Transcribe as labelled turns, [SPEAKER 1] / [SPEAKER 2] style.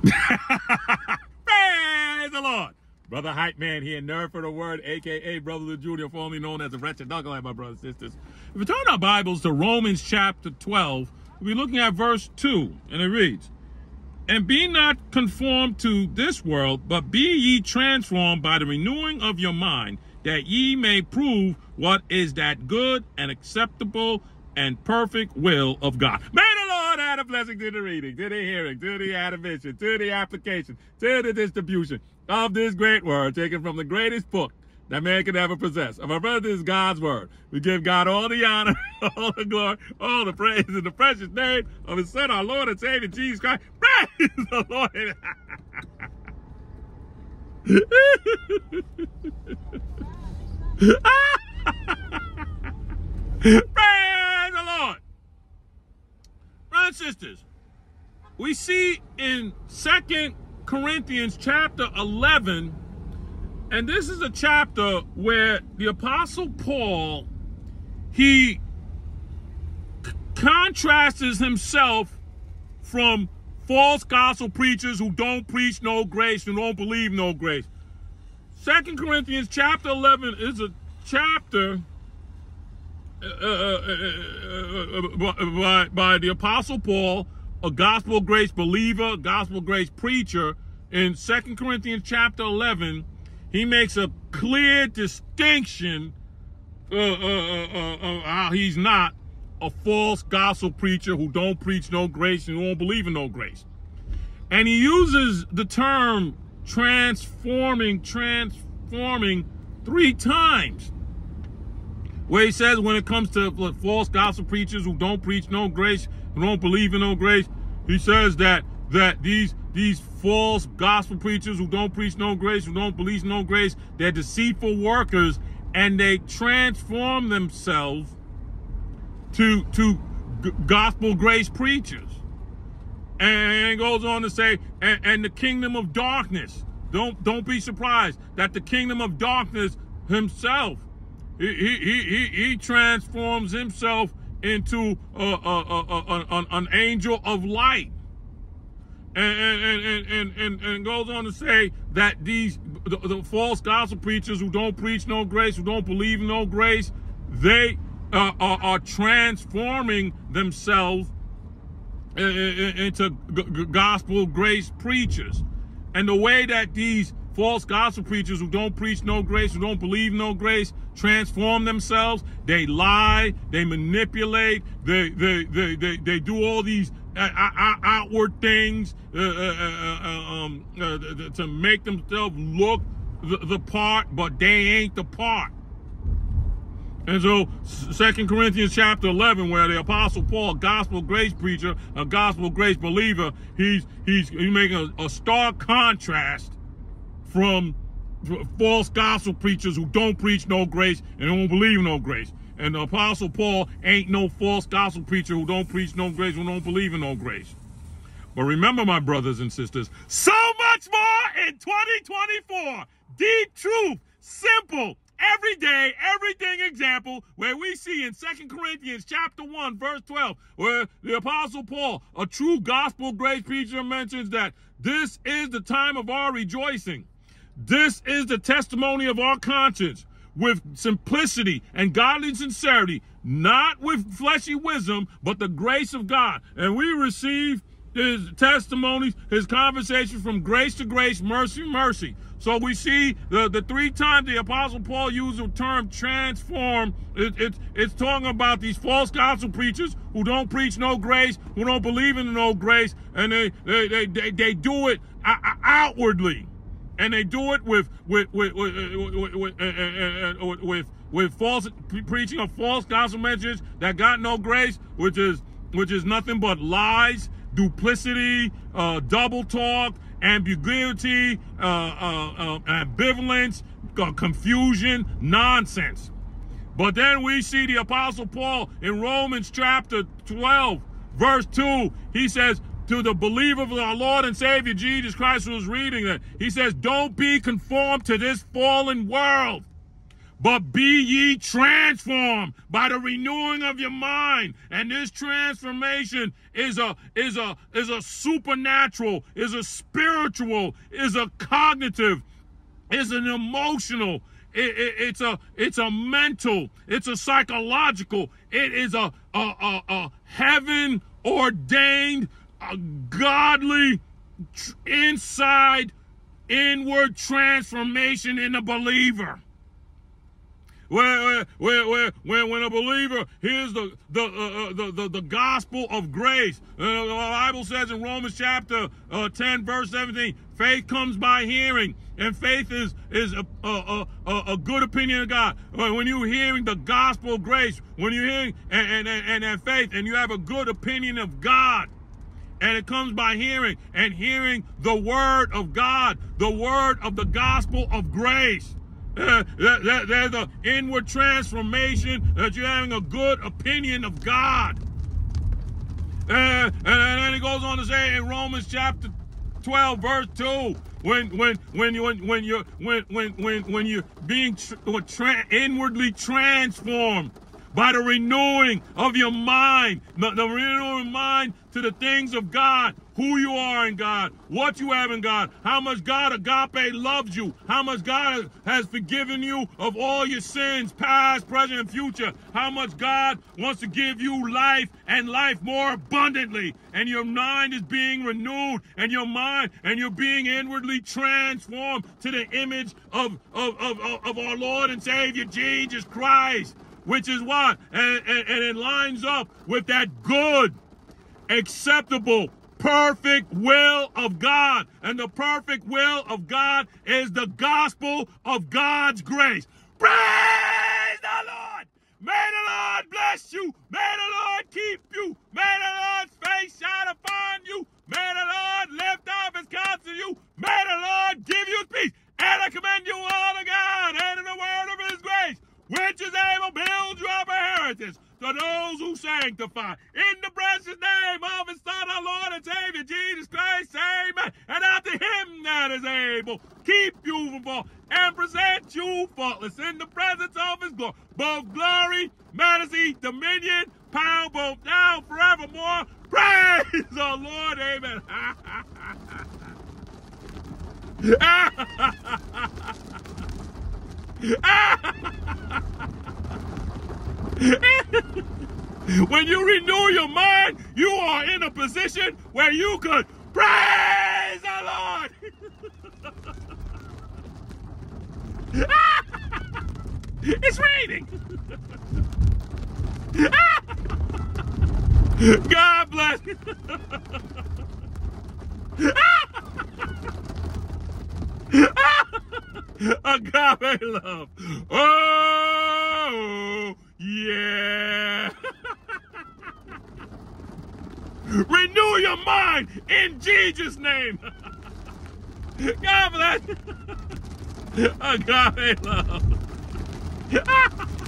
[SPEAKER 1] Praise the Lord. Brother Hype Man here, Nerd for the Word, aka Brother the Junior, formerly known as the Wretched Knucklehead, my brothers and sisters. If we turn our Bibles to Romans chapter 12, we'll be looking at verse 2, and it reads, And be not conformed to this world, but be ye transformed by the renewing of your mind, that ye may prove what is that good and acceptable and perfect will of God. May the Lord add a blessing to the reading, to the hearing, to the admission, to the application, to the distribution of this great word taken from the greatest book that man could ever possess. And my brother this is God's word. We give God all the honor, all the glory, all the praise in the precious name of his son, our Lord and Savior, Jesus Christ. Praise the Lord. Praise the Lord. Sisters, we see in Second Corinthians chapter 11, and this is a chapter where the Apostle Paul, he contrasts himself from false gospel preachers who don't preach no grace and don't believe no grace. Second Corinthians chapter 11 is a chapter by, by the Apostle Paul, a gospel grace believer, gospel grace preacher. In Second Corinthians chapter 11, he makes a clear distinction uh, uh, uh, how he's not a false gospel preacher who don't preach no grace and won't believe in no grace. And he uses the term transforming, transforming three times where he says when it comes to false gospel preachers who don't preach no grace, who don't believe in no grace, he says that that these these false gospel preachers who don't preach no grace, who don't believe no grace, they're deceitful workers, and they transform themselves to to gospel grace preachers. And goes on to say, and, and the kingdom of darkness. Don't don't be surprised that the kingdom of darkness himself he, he, he, he transforms himself into a, a, a, an, an angel of light. And, and, and, and, and, and goes on to say that these the, the, false gospel preachers who don't preach no grace, who don't believe in no grace, they uh, are, are, transforming themselves into gospel grace preachers. And the way that these false gospel preachers who don't preach no grace, who don't believe no grace, transform themselves. They lie, they manipulate, they they they they, they do all these uh, uh, uh outward things uh, uh, um, to make themselves look the, the part, but they ain't the part. And so, Second Corinthians chapter 11, where the Apostle Paul, gospel grace preacher, a gospel grace believer, he's he's, he's making a, a stark contrast from false gospel preachers who don't preach no grace and don't believe no grace. And the Apostle Paul ain't no false gospel preacher who don't preach no grace, who don't believe in no grace. But remember, my brothers and sisters, so much more in 2024. Deep truth, simple, everyday, everything example where we see in Second Corinthians chapter 1, verse 12, where the Apostle Paul, a true gospel grace preacher, mentions that this is the time of our rejoicing. This is the testimony of our conscience with simplicity and godly sincerity, not with fleshy wisdom, but the grace of God. And we receive his testimonies, his conversation from grace to grace, mercy, mercy. So we see the, the three times the Apostle Paul used the term transform. It, it, it's talking about these false gospel preachers who don't preach no grace, who don't believe in no grace, and they, they, they, they, they do it uh, uh, outwardly and they do it with with with with with, with, uh, uh, with, with false preaching of false gospel messages that got no grace, which is which is nothing but lies, duplicity, uh, double talk, ambiguity, uh, uh, ambivalence, confusion, nonsense. But then we see the Apostle Paul in Romans chapter 12, verse 2. He says, to the believer of our Lord and Savior Jesus Christ who was reading it. He says, Don't be conformed to this fallen world, but be ye transformed by the renewing of your mind. And this transformation is a is a is a supernatural, is a spiritual, is a cognitive, is an emotional, it, it, it's a it's a mental, it's a psychological, it is a a, a, a heaven ordained, a godly inside inward transformation in a believer where, where, where, where, when a believer hears the, the, uh, uh, the, the, the, gospel of grace, uh, the Bible says in Romans chapter uh, 10, verse 17, faith comes by hearing, and faith is, is a, a, a, a good opinion of God. When you're hearing the gospel of grace, when you're hearing and, and, and, and faith, and you have a good opinion of God, and it comes by hearing and hearing the word of God, the word of the gospel of grace. Uh, there's an inward transformation that you're having a good opinion of God. Uh, and, and then he goes on to say in Romans chapter 12, verse 2, when when when you when, when you're when when when when you're being tra inwardly transformed by the renewing of your mind, the, the renewing mind to the things of God, who you are in God, what you have in God, how much God agape loves you, how much God has forgiven you of all your sins, past, present, and future, how much God wants to give you life and life more abundantly, and your mind is being renewed, and your mind, and you're being inwardly transformed to the image of, of, of, of our Lord and Savior Jesus Christ which is why, And, and, and it lines up with that good, acceptable, perfect will of God. And the perfect will of God is the gospel of God's grace. Praise the Lord! May the Lord bless you. May the Lord keep you. May the Lord's face shine upon you. May the Lord lift up his countenance to you. May the Lord give you peace. And I commend you all to God and in the word of his grace which is able to build you up to those who sanctify. In the precious name of his Son, our Lord and Savior, Jesus Christ, amen. And after him that is able, keep you from fall and present you faultless in the presence of his glory. Both glory, majesty, dominion, power, both now forevermore. Praise the Lord, amen. when you renew your mind, you are in a position where you could praise the Lord. it's raining. God bless. Agape love. Oh, Renew your mind in Jesus' name. God bless. Agape love.